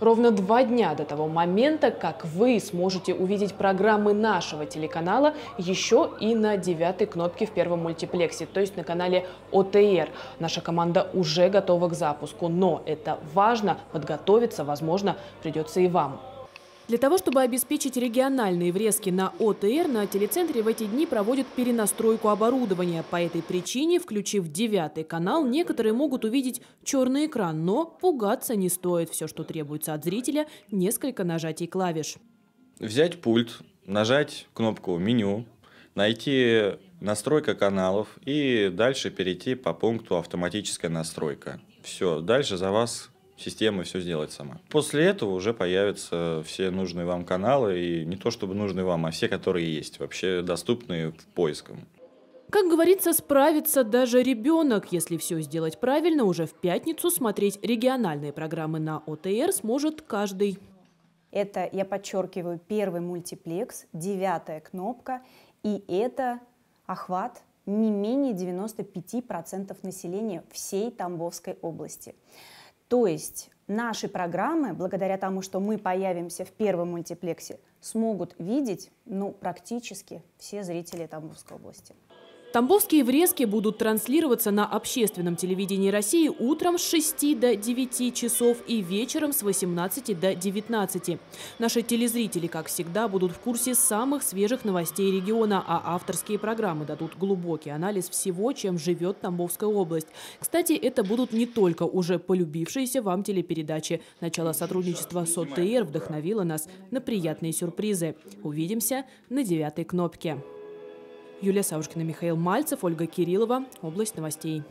Ровно два дня до того момента, как вы сможете увидеть программы нашего телеканала еще и на девятой кнопке в первом мультиплексе, то есть на канале ОТР. Наша команда уже готова к запуску, но это важно, подготовиться, возможно, придется и вам. Для того, чтобы обеспечить региональные врезки на ОТР, на телецентре в эти дни проводят перенастройку оборудования. По этой причине, включив девятый канал, некоторые могут увидеть черный экран, но пугаться не стоит. Все, что требуется от зрителя – несколько нажатий клавиш. Взять пульт, нажать кнопку «Меню», найти настройка каналов и дальше перейти по пункту «Автоматическая настройка». Все, дальше за вас система все сделает сама. После этого уже появятся все нужные вам каналы, и не то чтобы нужные вам, а все, которые есть, вообще доступные в поиском. Как говорится, справится даже ребенок. Если все сделать правильно, уже в пятницу смотреть региональные программы на ОТР сможет каждый. Это, я подчеркиваю, первый мультиплекс, девятая кнопка, и это охват не менее 95% населения всей Тамбовской области. То есть наши программы, благодаря тому, что мы появимся в первом мультиплексе, смогут видеть ну, практически все зрители Тамбовской области. Тамбовские врезки будут транслироваться на общественном телевидении России утром с 6 до 9 часов и вечером с 18 до 19. Наши телезрители, как всегда, будут в курсе самых свежих новостей региона, а авторские программы дадут глубокий анализ всего, чем живет Тамбовская область. Кстати, это будут не только уже полюбившиеся вам телепередачи. Начало сотрудничества с ОТР вдохновило нас на приятные сюрпризы. Увидимся на девятой кнопке. Юлия Савушкина, Михаил Мальцев, Ольга Кириллова. Область новостей.